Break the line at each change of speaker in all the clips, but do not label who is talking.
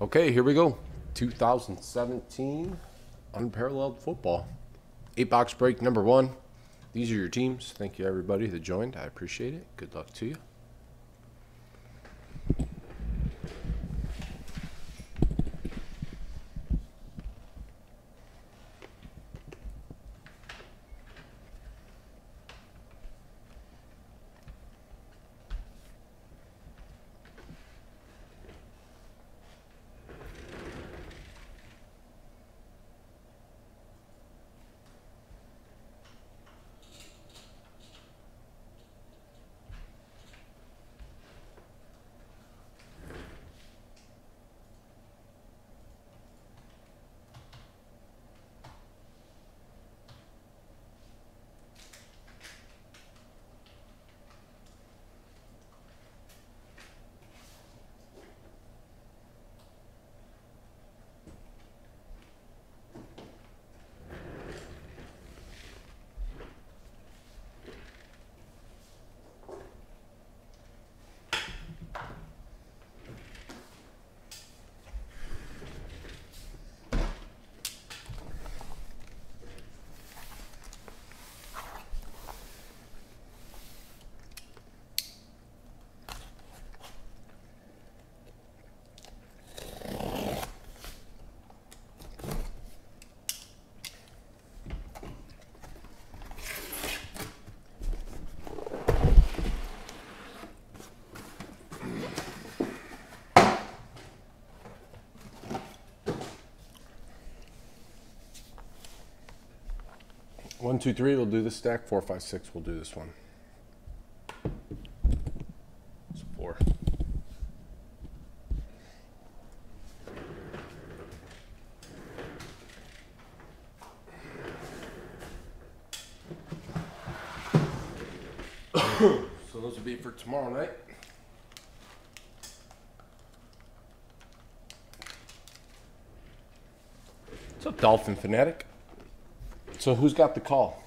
Okay, here we go. 2017 Unparalleled Football. Eight box break number one. These are your teams. Thank you, everybody that joined. I appreciate it. Good luck to you. One, two, three, we'll do this stack. Four, five, six, we'll do this one. Four. so those will be for tomorrow night. What's up, Dolphin Fanatic? So who's got the call?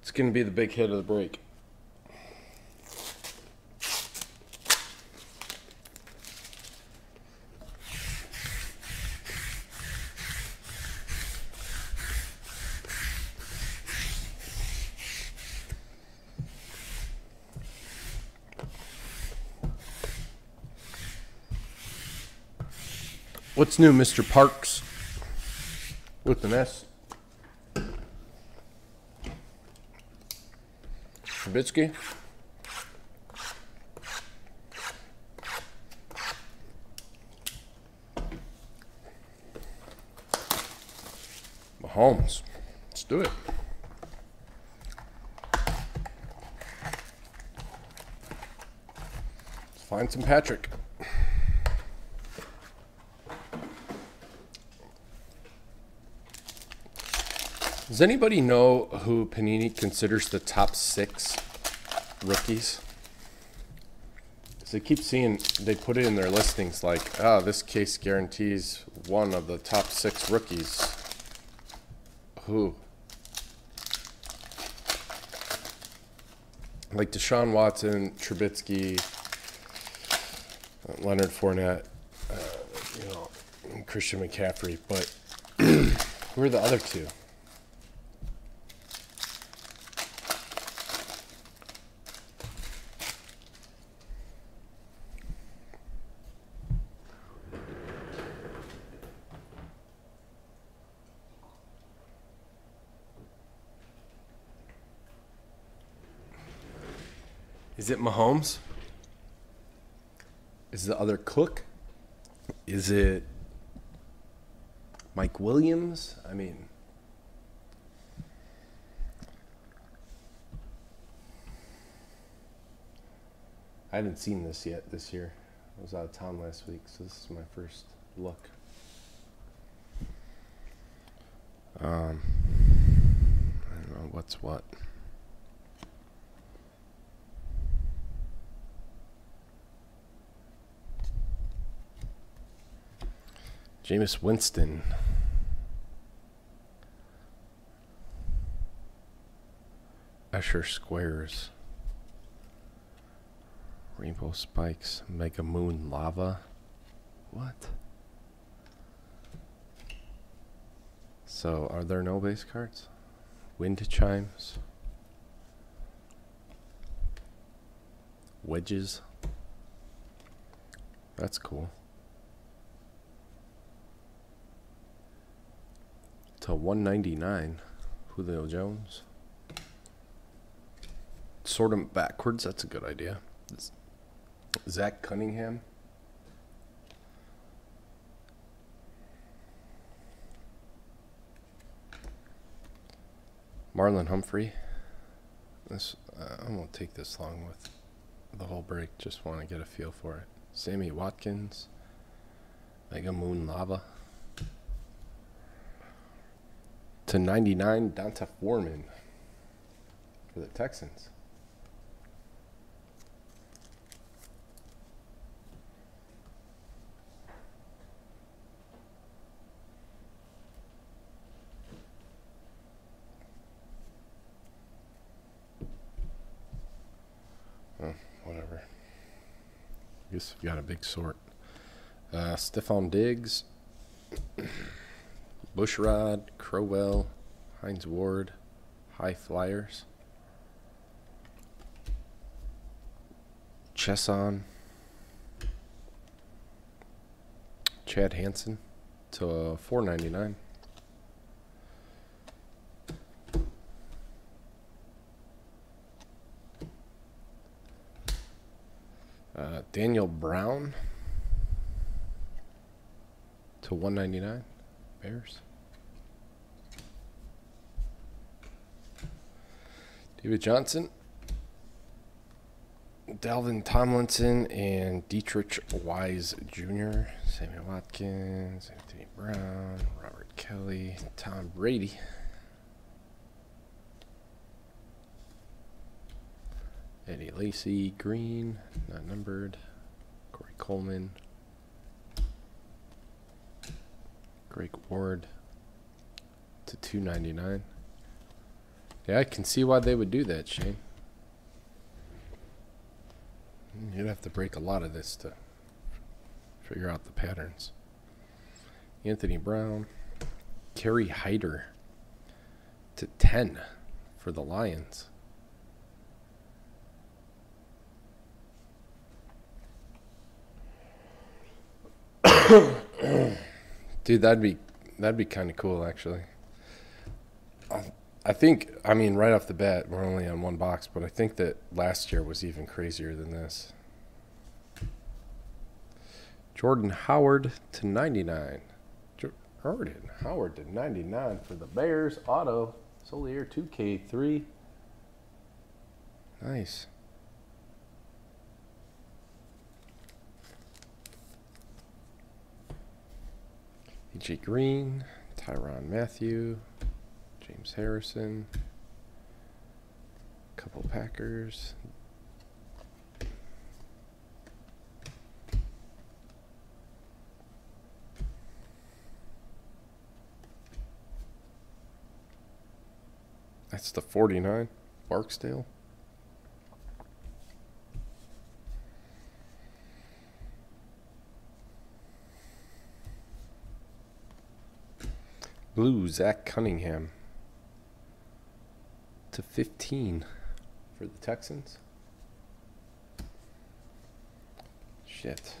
It's going to be the big hit of the break. What's new, Mr. Parks? With an S. Trubisky. Mahomes. Let's do it. Let's find some Patrick. Does anybody know who Panini considers the top six rookies? So I keep seeing they put it in their listings like, ah, this case guarantees one of the top six rookies. Who? Like Deshaun Watson, Trubisky, Leonard Fournette, uh, you know, Christian McCaffrey, but who are the other two? Is it Mahomes? Is the other Cook? Is it Mike Williams? I mean, I haven't seen this yet this year. I was out of town last week, so this is my first look. Um, I don't know what's what. Jameis Winston. Usher Squares. Rainbow Spikes. Mega Moon Lava. What? So, are there no base cards? Wind chimes. Wedges. That's cool. To 199. Julio Jones. Sort them backwards. That's a good idea. Zach Cunningham. Marlon Humphrey. This uh, I won't take this long with the whole break. Just want to get a feel for it. Sammy Watkins. Mega Moon Lava. To 99, D'Onta Foreman for the Texans. Whatever. Guess we got a big sort. Uh, Stefon Diggs, Bushrod, Crowell, Hines Ward, High Flyers, Chesson, Chad Hansen to uh, 499. Uh, Daniel Brown to 199 Bears. David Johnson, Dalvin Tomlinson, and Deatrich Wise Jr., Samuel Watkins, Anthony Brown, Robert Kelley, Tom Brady. Eddie Lacy, Green, not numbered. Corey Coleman. Greg Ward to 299. Yeah, I can see why they would do that, Shane. You'd have to break a lot of this to figure out the patterns. Anthony Brown, Kerry Hyder to 10 for the Lions. Dude, that'd be that'd be kind of cool, actually. I, I think, I mean, right off the bat, we're only on one box, but I think that last year was even crazier than this. Jordan Howard to 99. Jordan Howard to 99 for the Bears auto. Solier 2K3. Nice. E.J. Green, Tyrann Mathieu, James Harrison, couple Packers. That's the 49, Barksdale. Blue, Zach Cunningham. To 15 for the Texans. Shit.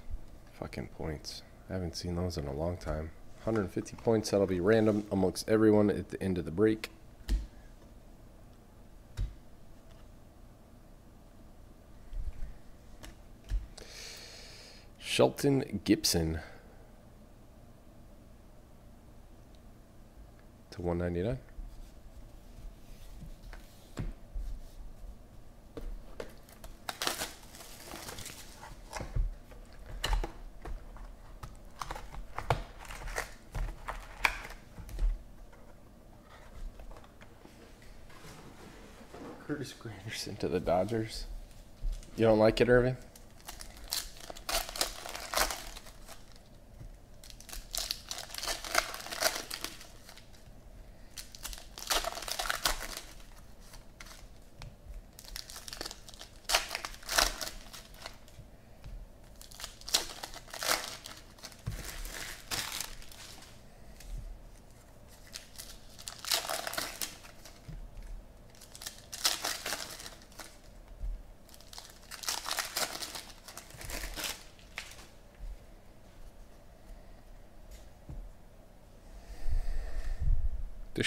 Fucking points. I haven't seen those in a long time. 150 points. That'll be random amongst everyone at the end of the break. Shelton Gibson. To 199 Curtis Granderson to the Dodgers. You don't like it, Irving?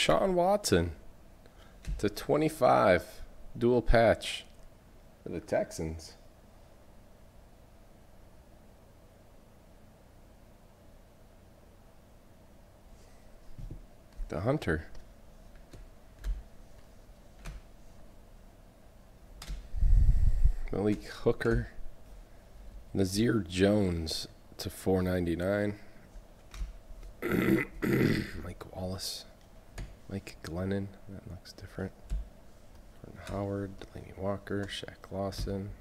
Deshaun Watson to 25 dual patch for the Texans. The Hunter. Malik Hooker. Nazair Jones to 499. Mike Wallace. Mike Glennon. That looks different. Jordan Howard. Delanie Walker. Shaq Lawson.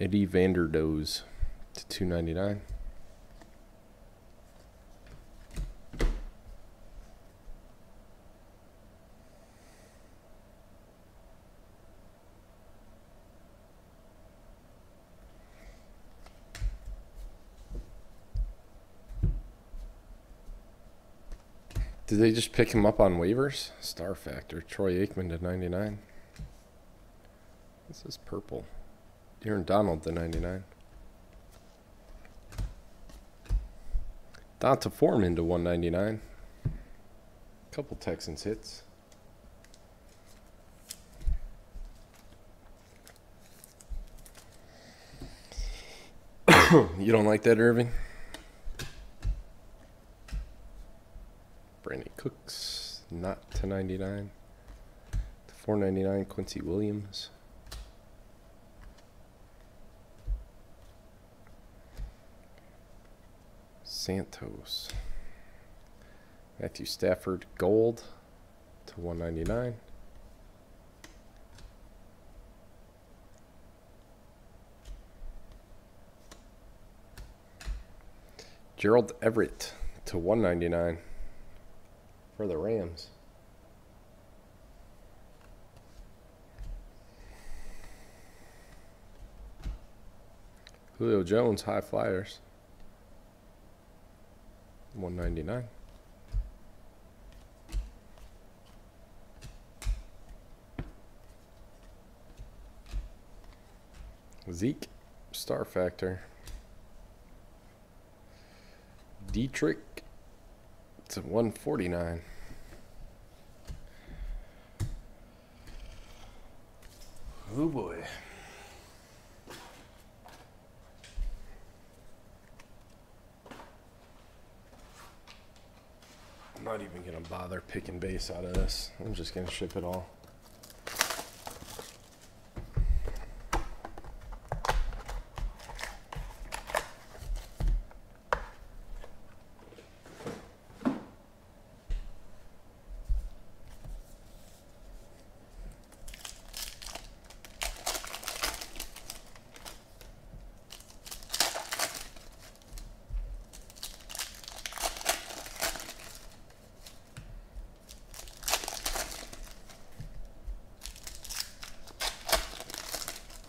Eddie Vanderdoes to 299. They just pick him up on waivers? Star Factor. Troy Aikman to 99. This is purple. Aaron Donald to 99. D'Onta Foreman to 199. Couple Texans hits. you don't like that, Irving? Brandin Cooks, not to 99. To 499, Quincy Williams. Santos. Matthew Stafford gold to 199. Gerald Everett to 199 for the Rams. Julio Jones, high flyers. 199. Zeke, star factor. Deatrich to 149. Oh boy. I'm not even gonna bother picking base out of this. I'm just gonna ship it all.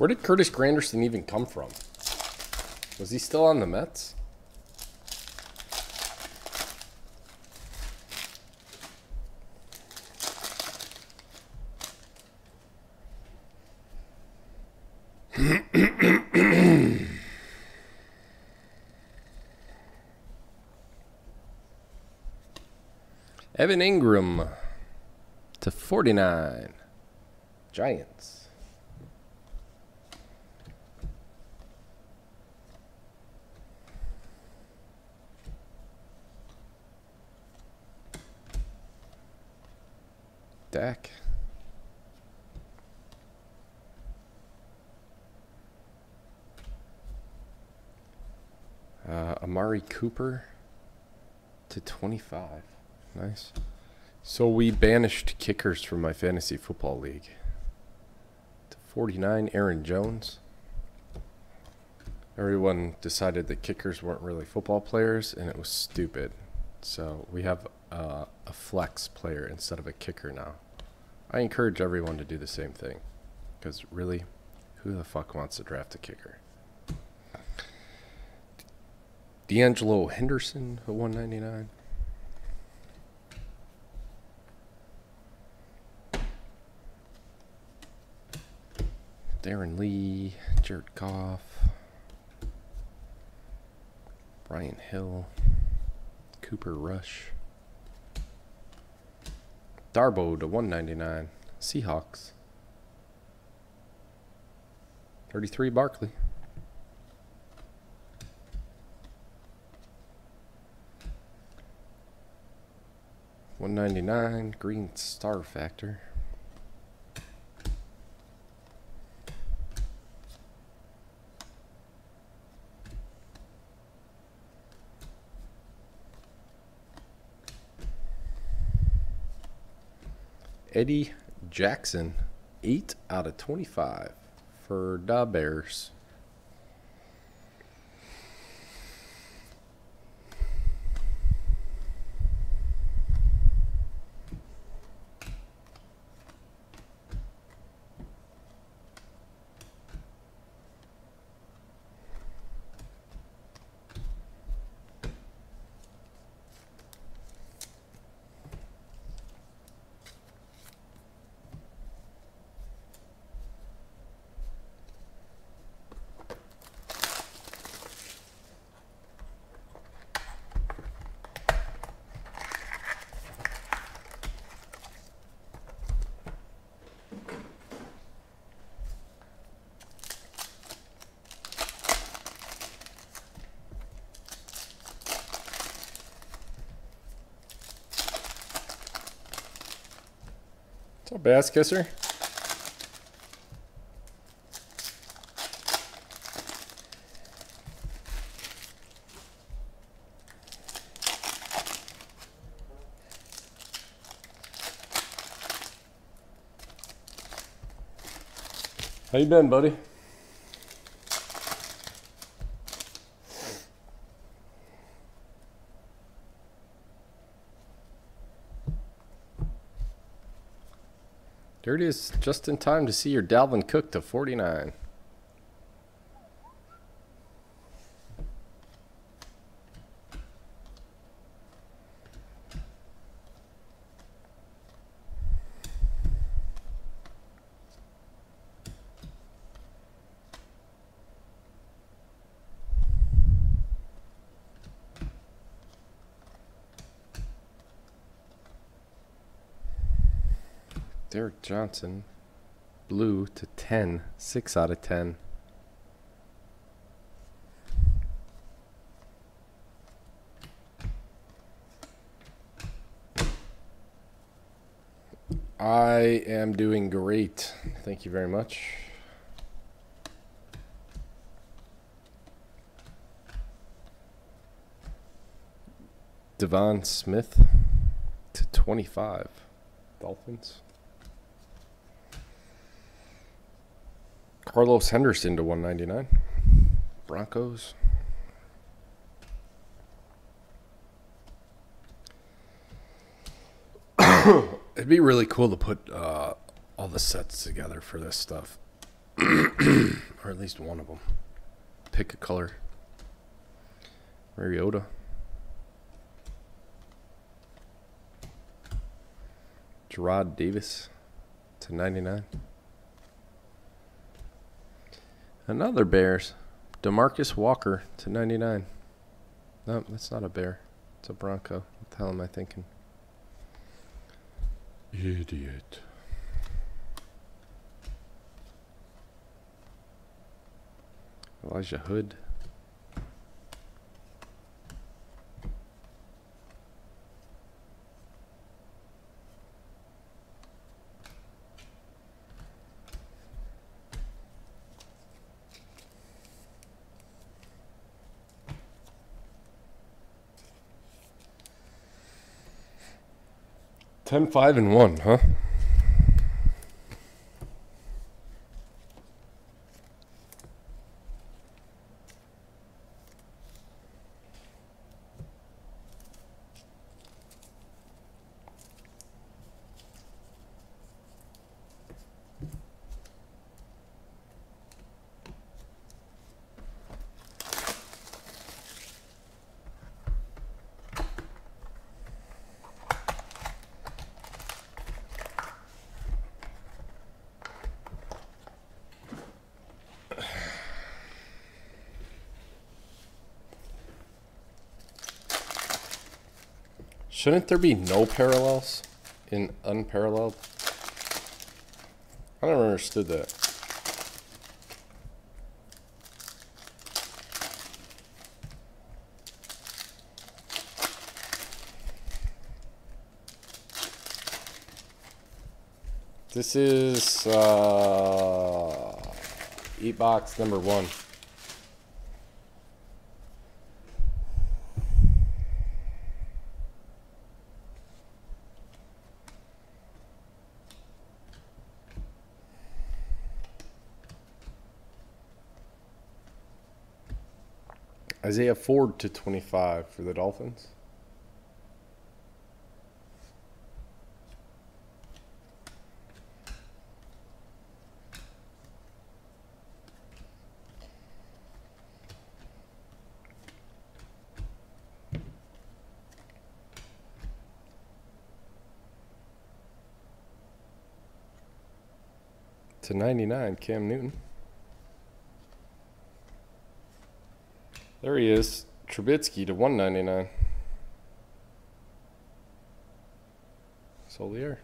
Where did Curtis Granderson even come from? Was he still on the Mets? Evan Engram to 49. Giants. Dak. Uh, Amari Cooper to 25. Nice. So we banished kickers from my fantasy football league. To 49, Aaron Jones. Everyone decided that kickers weren't really football players, and it was stupid. So we have uh, a flex player instead of a kicker now. I encourage everyone to do the same thing. Because really, who the fuck wants to draft a kicker? De'Angelo Henderson at 199. Darron Lee, Jared Goff, Brian Hill, Cooper Rush, Darboh to 199, Seahawks, 33 Barkley. One ninety nine green star factor. Eddie Jackson, 8 out of 25 for the Bears. Bass Kisser? How you been, buddy? There it is, just in time to see your Dalvin Cook to 49. Derek Johnson, blue to 10, 6 out of 10. I am doing great. Thank you very much. Devon Smith to 25. Dolphins. Carlos Henderson to 199. Broncos. It'd be really cool to put uh, all the sets together for this stuff. or at least one of them. Pick a color. Mariota. Gerard Davis to 99. Another Bears. Demarcus Walker to 99. No, that's not a bear. It's a Bronco. What the hell am I thinking? Idiot. Elijah Hood. Ten, five, and one, huh? Shouldn't there be no parallels in unparalleled? I never understood that. This is uh, Eat box number one. Isaiah Ford to 25 for the Dolphins. to 99, Cam Newton. There he is, Trubisky to 199. Solier.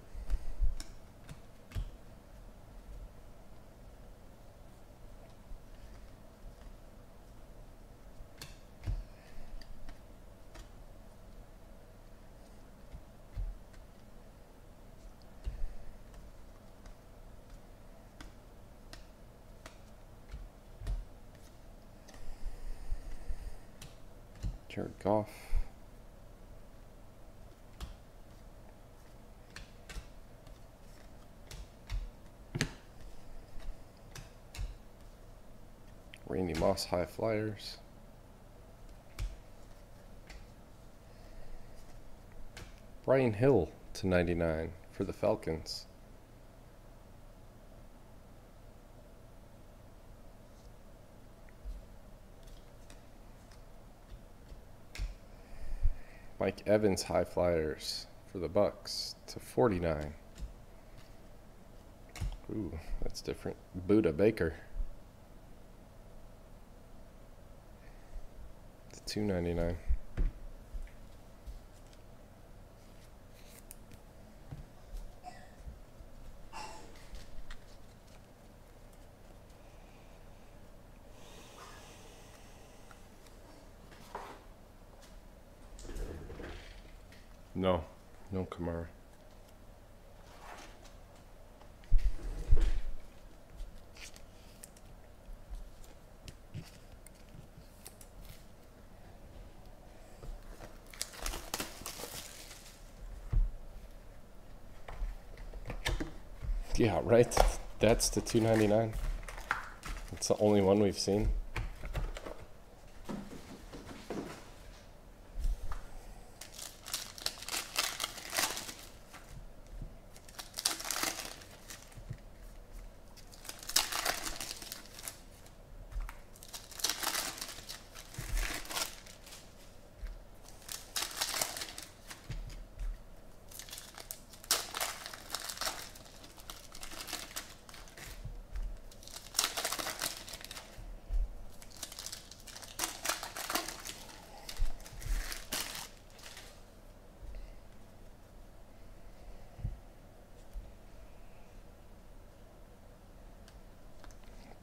Jared Goff. Moss High Flyers. Brian Hill to 99 for the Falcons. Mike Evans high flyers for the Bucs to 49. Ooh, that's different. Budda Baker. To 299. No, no Kamara. Yeah, right. That's the 299. It's the only one we've seen.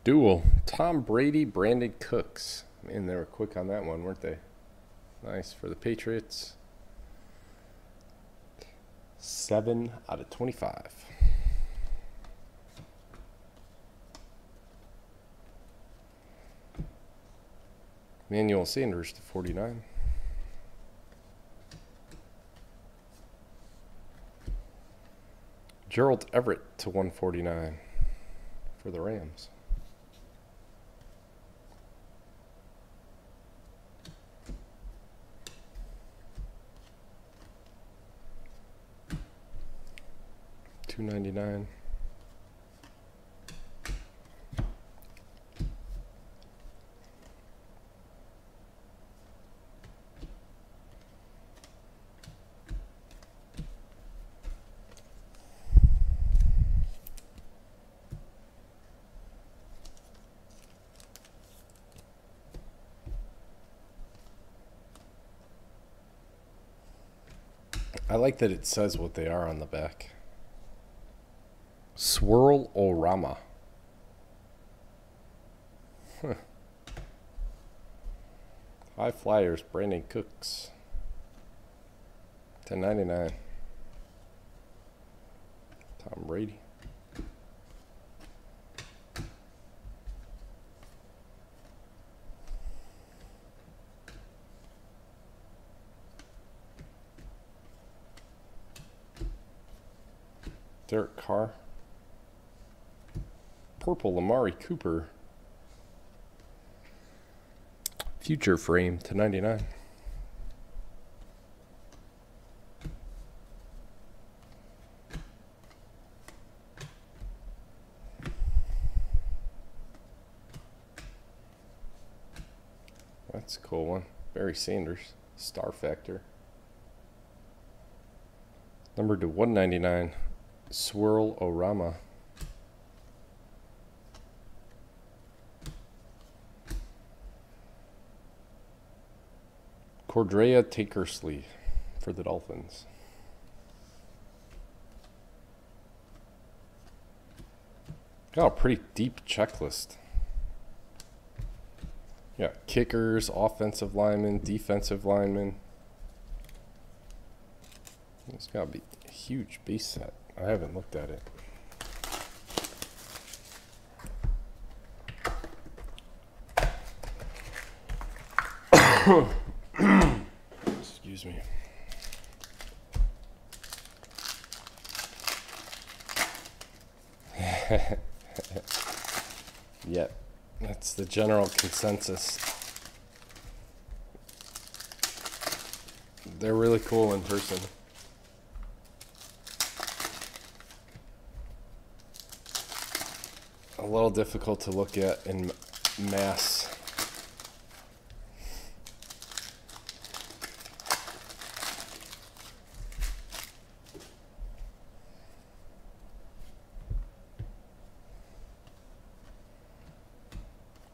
Dual. Tom Brady, Brandin Cooks. Man, they were quick on that one, weren't they? Nice for the Patriots. Seven out of 25. Manuel Sanders to 49. Gerald Everett to 149 for the Rams. I like that it says what they are on the back. Swirl Orama. Huh. High Flyers, Brandin Cooks. 1099. Tom Brady. Derek Carr. Purple Amari Cooper. Future frame to 99. That's a cool one. Barry Sanders, Star Factor. Number to 199, Swirl Orama. Cordrea Tankersley for the Dolphins. Got a pretty deep checklist. Yeah, kickers, offensive linemen, defensive linemen. It's got to be a huge base set. I haven't looked at it. Excuse me. yep, that's the general consensus. They're really cool in person. A little difficult to look at in mass.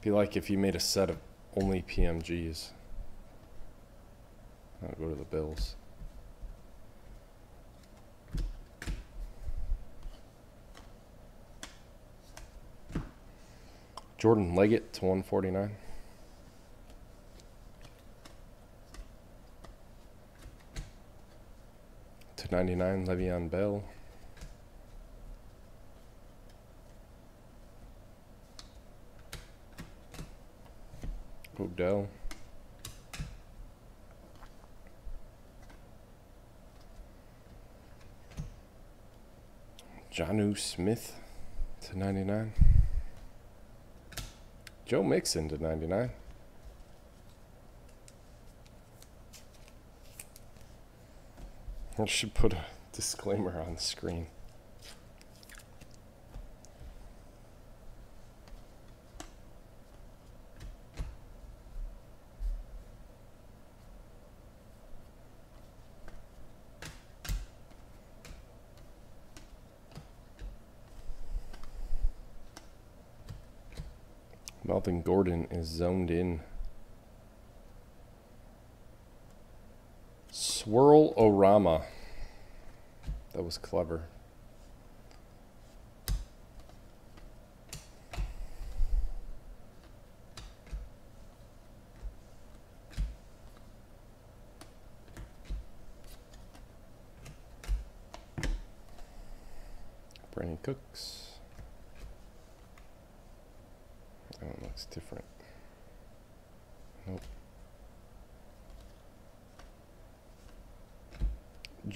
Be like if you made a set of only PMGs. I'll go to the Bills. Jordan Leggett to 149. To 99, Le'Veon Bell. Odell. Jonnu Smith to 99. Joe Mixon to 99. I should put a disclaimer on the screen. Melvin Gordon is zoned in. Swirl Orama. That was clever. Brandin Cooks. That one looks different. Nope.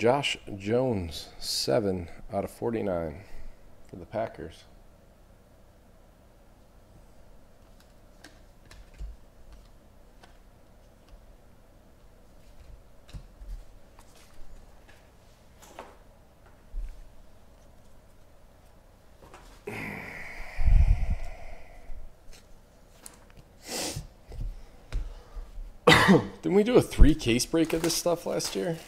Josh Jones, 7 out of 49 for the Packers. Didn't we do a three case break of this stuff last year?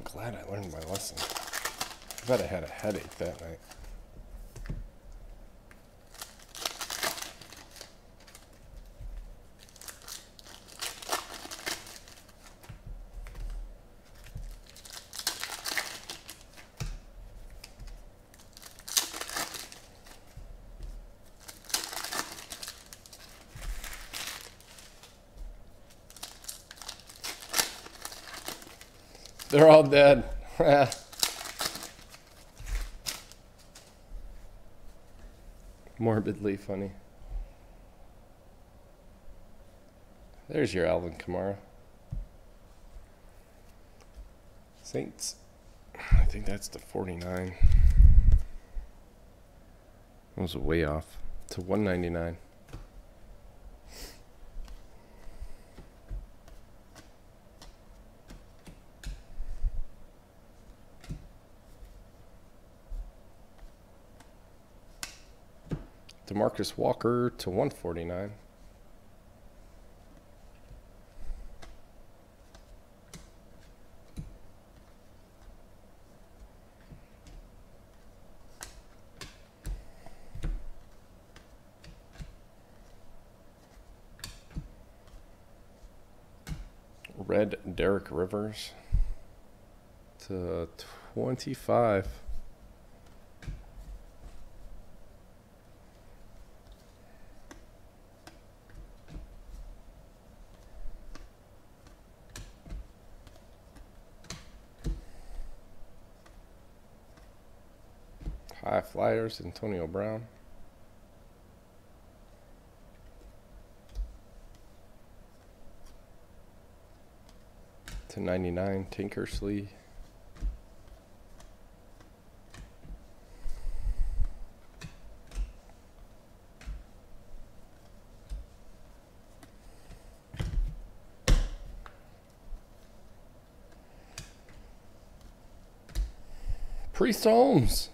I'm glad I learned my lesson. bet I had a headache that night. They're all dead. Ah. Morbidly funny. There's your Alvin Kamara. Saints. I think that's the 49. That was way off to 199. Demarcus Walker to 149. Red Derek Rivers to 25. High Flyers, Antonio Brown. To 99, Tankersley. Priest Holmes.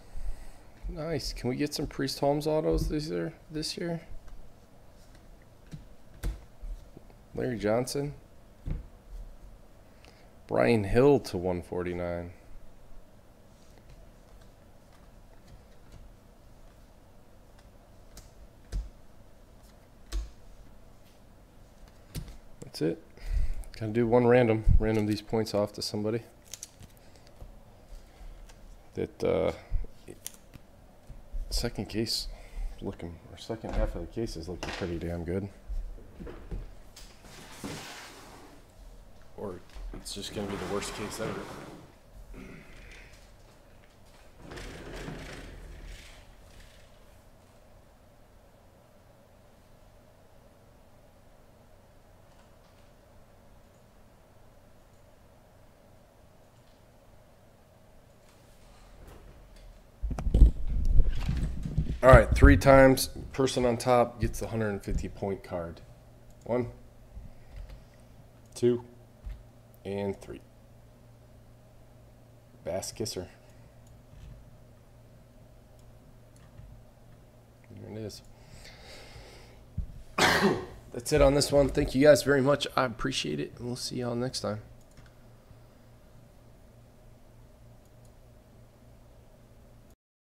Nice. Can we get some Priest Holmes autos this year? This year? Larry Johnson. Brian Hill to 149. That's it. Gotta do one random. Random these points off to somebody. That uh, second case looking, or second half of the case is looking pretty damn good. Or it's just gonna be the worst case ever. All right, three times, person on top gets the 150 point card. One, two, and three. Bass Kisser. There it is. That's it on this one. Thank you guys very much. I appreciate it, and we'll see y'all next time.